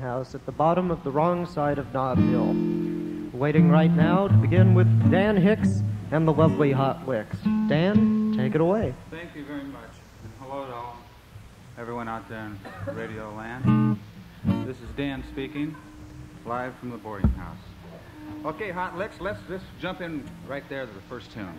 house at the bottom of the wrong side of Nob Hill. Waiting right now to begin with Dan Hicks and the lovely Hot Licks. Dan, take it away. Thank you very much. And hello to all, everyone out there in Radio Land. This is Dan speaking, live from the boarding house. Okay, Hot Licks, let's just jump in right there to the first tune.